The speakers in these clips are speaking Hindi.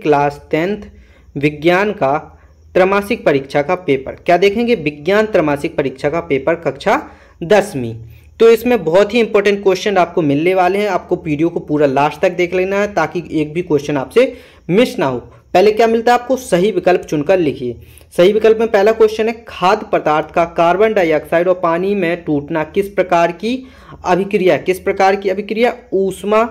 क्लास टेंथ विज्ञान का त्रमासिक परीक्षा का पेपर। क्या देखेंगे? विज्ञान त्रमासिक परीक्षा का पेपर, कक्षा दसवीं। तो इसमें बहुत ही इंपॉर्टेंट क्वेश्चन आपको मिलने वाले हैं। आपको वीडियो को पूरा लास्ट तक देख लेना है ताकि एक भी क्वेश्चन आपसे मिस ना हो। पहले क्या मिलता है आपको? सही विकल्प चुनकर लिखिए। सही विकल्प में पहला क्वेश्चन है, खाद्य पदार्थ का कार्बन डाइऑक्साइड और पानी में टूटना किस प्रकार की अभिक्रिया? किस प्रकार की अभिक्रिया? ऊष्मा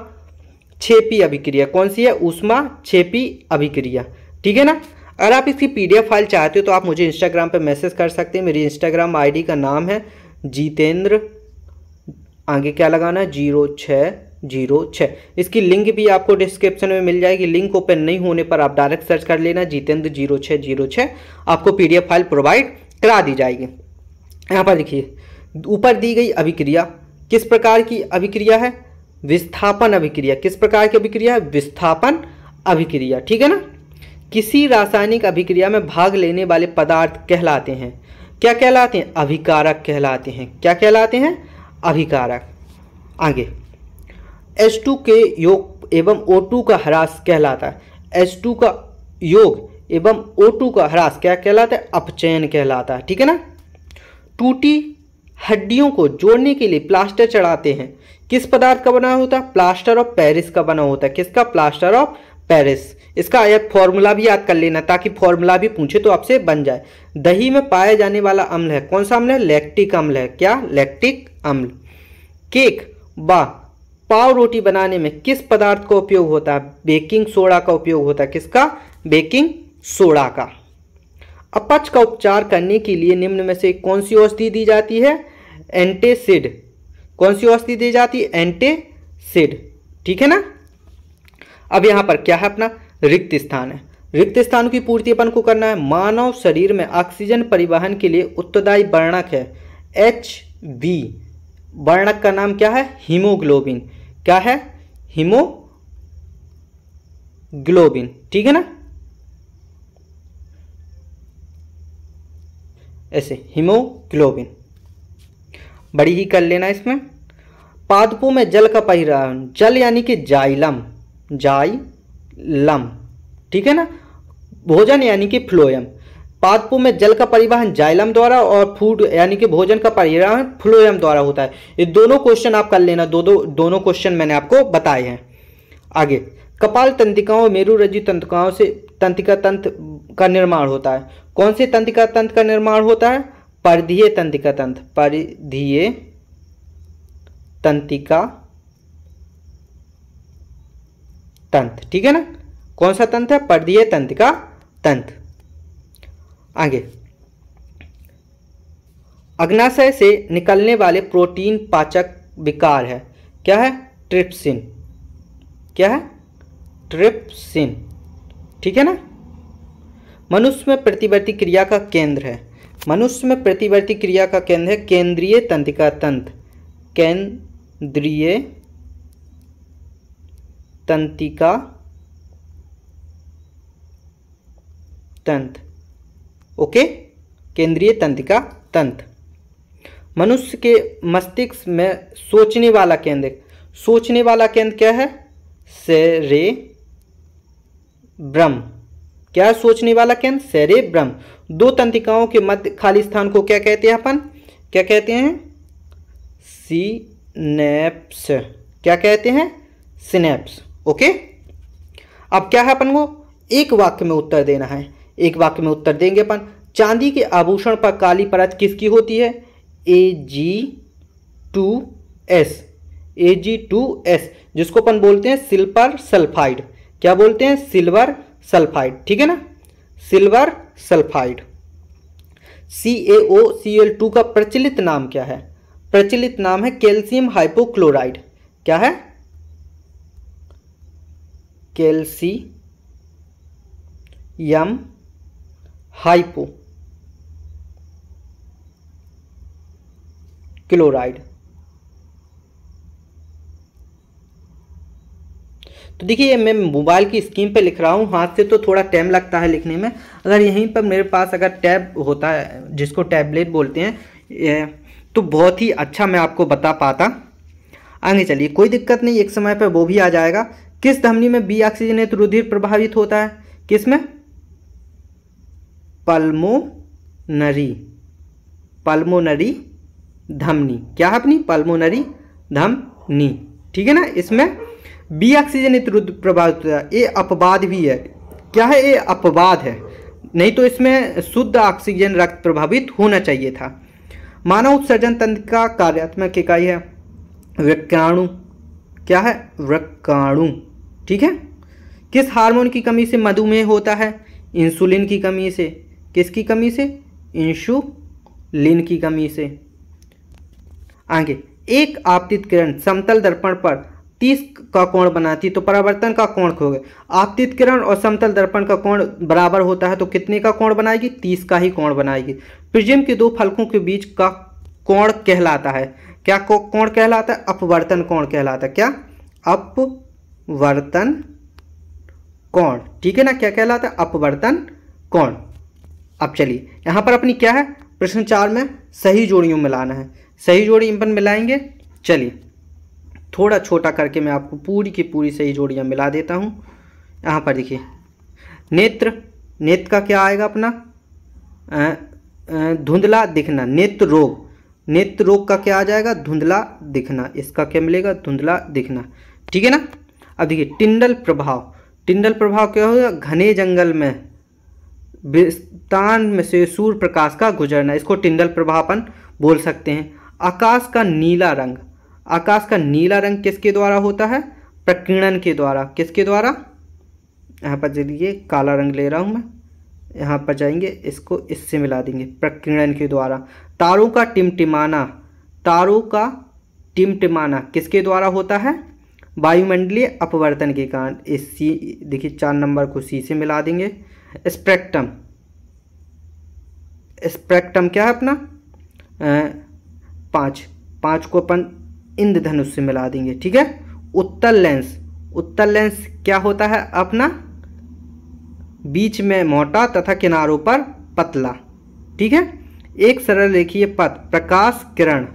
छेपी अभिक्रिया। कौन सी है? उष्मा छेपी अभिक्रिया। ठीक है ना? अगर आप इसकी पीडीएफ फ़ाइल चाहते हो तो आप मुझे इंस्टाग्राम पे मैसेज कर सकते हैं। मेरी इंस्टाग्राम आईडी का नाम है जीतेंद्र, आगे क्या लगाना है? ज़ीरो छः ज़ीरो छः इसकी लिंक भी आपको डिस्क्रिप्शन में मिल जाएगी। लिंक ओपन नहीं होने पर आप डायरेक्ट सर्च कर लेना। जितेंद्र ज़ीरो छः ज़ीरो छः आपको पीडीएफ फ़ाइल प्रोवाइड करा दी जाएगी। यहाँ पर देखिए, ऊपर दी गई अभिक्रिया। किस प्रकार की अभिक्रिया है? विस्थापन अभिक्रिया। किस प्रकार की अभिक्रिया? विस्थापन अभिक्रिया, ठीक है ना? किसी रासायनिक अभिक्रिया में भाग लेने वाले पदार्थ कहलाते हैं। क्या कहलाते हैं? अभिकारक कहलाते हैं। क्या कहलाते हैं? अभिकारक। आगे। H2 के योग एवं O2 का ह्रास कहलाता है। H2 का योग एवं O2 का ह्रास क्या कहलाता है? अपचयन कहलाता है, ठीक है ना? टूटी हड्डियों को जोड़ने के लिए प्लास्टर चढ़ाते हैं। किस पदार्थ का बना होता? है प्लास्टर ऑफ़ पेरिस का बना होता है। किसका? प्लास्टर ऑफ़ पेरिस इसका एक फॉर्मूला भी याद कर लेना ताकि फॉर्मूला भी पूछे तो आपसे बन जाए। दही में पाया जाने वाला अम्ल है। कौन सा अम्ल है? लैक्टिक अम्ल है। क्या? लैक्टिक अम्ल। केक व पाव रोटी बनाने में किस पदार्थ का उपयोग होता? है बेकिंग सोडा का उपयोग होता है। किसका? बेकिंग सोडा का। अपच का उपचार करने के लिए निम्न में से कौन सी औषधि दी जाती है? एंटेसिड। कौन सी औषधि दी जाती है? एंटेसिड। ठीक है ना? अब यहाँ पर क्या है अपना? रिक्त स्थान है। रिक्त स्थान की पूर्ति अपन को करना है। मानव शरीर में ऑक्सीजन परिवहन के लिए उत्तरदायी वर्णक है। एच बी वर्णक का नाम क्या है? हीमोग्लोबिन। क्या है? हीमोग्लोबिन। ठीक है ना? ऐसे, हीमोग्लोबिन। बड़ी ही कर लेना इसमें। पादपों में जल का परिवहन जल यानी कि जाइलम जाइलम, ठीक है ना? भोजन यानी कि फ्लोयम। पादपों में जल का परिवहन जाइलम द्वारा और फ़ूड यानी कि भोजन का परिवहन फ्लोयम द्वारा होता है। ये दोनों क्वेश्चन आप कर लेना दो दो दोनों क्वेश्चन मैंने आपको बताए हैं। आगे, कपाल तंत्रिकाओं मेरु रज्जु तंत्रिकाओं से तंत्रिका तंत्र का निर्माण होता है। कौन से तंत्रिका तंत्र का निर्माण होता है? परिधीय तंत्रिका तंत्र परिधीय तंत्रिका तंत्र ठीक है ना? कौन सा तंत्र है? परिधीय तंत्रिका तंत्र आगे। अग्नाशय से निकलने वाले प्रोटीन पाचक विकार है। क्या है? ट्रिप्सिन। क्या है? ट्रिप्सिन। ठीक है ना? मनुष्य में प्रतिवर्ती क्रिया का केंद्र है। मनुष्य में प्रतिवर्ती क्रिया का केंद्र है केंद्रीय तंत्रिका तंत्र। केंद्रीय तंत्रिका तंत्र। ओके? केंद्रीय तंत्रिका तंत्र। मनुष्य के मस्तिष्क में सोचने वाला केंद्र। सोचने वाला केंद्र क्या है? सेरे ब्रह्म। क्या सोचने वाला केंद्र सेरे ब्रह्म। दो तंत्रिकाओं के मध्य खाली स्थान को क्या कहते हैं अपन? क्या कहते हैं? सीनेप्स। क्या कहते हैं? सिनेप्स। ओके? अब क्या है अपन को? एक वाक्य में उत्तर देना है। एक वाक्य में उत्तर देंगे अपन। चांदी के आभूषण पर काली परत किसकी होती है? A G two S A G two S जिसको अपन बोलते हैं सिल्वर सल्फाइड। क्या बोलते हैं? सिल्वर सल्फाइड, ठीक है ना? Silver sulphide. C A O C L two का प्रचलित नाम क्या है? प्रचलित नाम है कैल्शियम हाइपोक्लोराइड। क्या है? कैल्शियम हाइपो क्लोराइड तो देखिए, ये मैं मोबाइल की स्क्रीन पे लिख रहा हूँ। हाथ से तो थोड़ा टाइम लगता है लिखने में। अगर यहीं पर मेरे पास अगर टैब होता है, जिसको टैबलेट बोलते हैं तो बहुत ही अच्छा मैं आपको बता पाता। आगे चलिए, कोई दिक्कत नहीं, एक समय पर वो भी आ जाएगा। किस धमनी में बी ऑक्सीजनेट रुधिर प्रभावित होता है? किसमें पल्मोनरी। पल्मोनरी धमनी क्या है अपनी? पल्मोनरी धमनी ठीक है ना? इसमें बी ऑक्सीजनित रुद्र प्रभावित होता है। ये अपवाद भी है। क्या है? ये अपवाद है। नहीं तो इसमें शुद्ध ऑक्सीजन रक्त प्रभावित होना चाहिए था। मानव उत्सर्जन तंत्र का कार्यात्मक इकाई है। वृक्काणु क्या है? वृक्काणु ठीक है? किस हार्मोन की कमी से मधुमेह होता है? इंसुलिन की कमी से। किसकी कमी से? इंसुलिन की कमी से। आगे। एक आपतित किरण समतल दर्पण पर 30 का कोण बनाती है तो परावर्तन का कोण खो गया आपतित किरण और समतल दर्पण का कोण बराबर होता है तो कितने का कोण बनाएगी? 30 का ही कोण बनाएगी। प्रिज्म के दो फलकों के बीच का कोण कहलाता है। क्या कोण कहलाता है? अपवर्तन कोण कहलाता है। क्या? अपवर्तन कोण। ठीक है ना? क्या कहलाता है? अपवर्तन कोण। अब चलिए, यहाँ पर अपनी क्या है? प्रश्न चार में सही जोड़ियों मिलाना है। सही जोड़ी इन पर मिलाएँगे। चलिए। थोड़ा छोटा करके मैं आपको पूरी की पूरी सही जोड़ियाँ मिला देता हूँ। यहाँ पर देखिए, नेत्र नेत्र का क्या आएगा अपना? धुंधला दिखना, नेत्र रोग। नेत्र रोग का क्या आ जाएगा? धुंधला दिखना, इसका क्या मिलेगा? धुंधला दिखना। ठीक है ना? अब देखिए, टिंडल प्रभाव। टिंडल प्रभाव क्या होगा? घने जंगल में विस्तान में से सूर्य प्रकाश का गुजरना, इसको टिंडल प्रभावन बोल सकते हैं। आकाश का नीला रंग। आकाश का नीला रंग किसके द्वारा होता है? प्रकीर्णन के द्वारा। किसके द्वारा? यहाँ पर चलिए, काला रंग ले रहा हूँ मैं। यहाँ पर जाएँगे, इसको इससे मिला देंगे, प्रकीर्णन के द्वारा। तारों का टिमटिमाना, तारों का टिमटिमाना किसके द्वारा होता है? वायुमंडलीय अपवर्तन के कारण। इस सी, देखिए, चार नंबर को सी से मिला देंगे। स्पेक्ट्रम। स्पेक्ट्रम क्या है अपना? पाँच। पाँच को अपन इंद्रधनुष से मिला देंगे, ठीक है? उत्तर लेंस उत्तर लेंस क्या होता है? अपना बीच में मोटा तथा किनारों पर पतला, ठीक है? एक सरल रेखीय पथ, प्रकाश किरण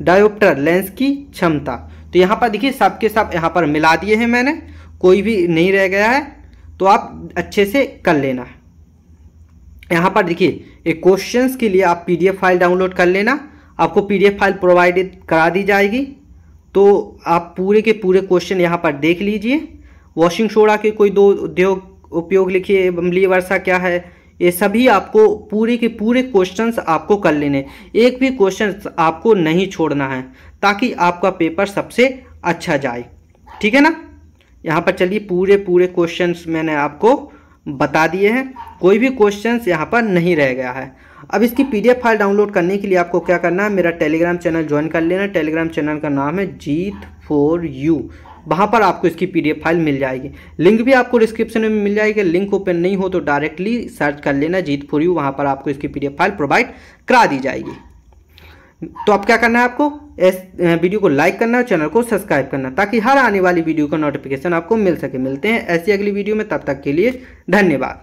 डायोप्टर लेंस की क्षमता। तो यहाँ पर देखिए, सबके सब यहाँ पर मिला दिए हैं मैंने। कोई भी नहीं रह गया है तो आप अच्छे से कर लेना। यहाँ पर देखिए, एक क्वेश्चंस के लिए आप पीडीएफ फ़ाइल डाउनलोड कर लेना। आपको पीडीएफ फ़ाइल प्रोवाइडेड करा दी जाएगी। तो आप पूरे के पूरे क्वेश्चन यहाँ पर देख लीजिए। वॉशिंग सोडा के कोई दो उद्योग, उपयोग लिखिए, अम्लीय वर्षा क्या है, ये सभी आपको पूरे के पूरे क्वेश्चंस आपको कर लेने। एक भी क्वेश्चन आपको नहीं छोड़ना है, ताकि आपका पेपर सबसे अच्छा जाए। ठीक है ना? यहाँ पर चलिए पूरे पूरे क्वेश्चंस मैंने आपको बता दिए हैं। कोई भी क्वेश्चंस यहाँ पर नहीं रह गया है। अब इसकी पीडीएफ फ़ाइल डाउनलोड करने के लिए आपको क्या करना है? मेरा टेलीग्राम चैनल ज्वाइन कर लेना। टेलीग्राम चैनल का नाम है जीत फॉर यू वहाँ पर आपको इसकी पीडीएफ फ़ाइल मिल जाएगी। लिंक भी आपको डिस्क्रिप्शन में मिल जाएगी। लिंक ओपन नहीं हो तो डायरेक्टली सर्च कर लेना। जीत फॉर यू वहाँ पर आपको इसकी पीडीएफ फ़ाइल प्रोवाइड करा दी जाएगी। तो अब क्या करना है आपको? इस वीडियो को लाइक करना है चैनल को सब्सक्राइब करना, ताकि हर आने वाली वीडियो का नोटिफिकेशन आपको मिल सके। मिलते हैं ऐसी अगली वीडियो में, तब तक के लिए धन्यवाद।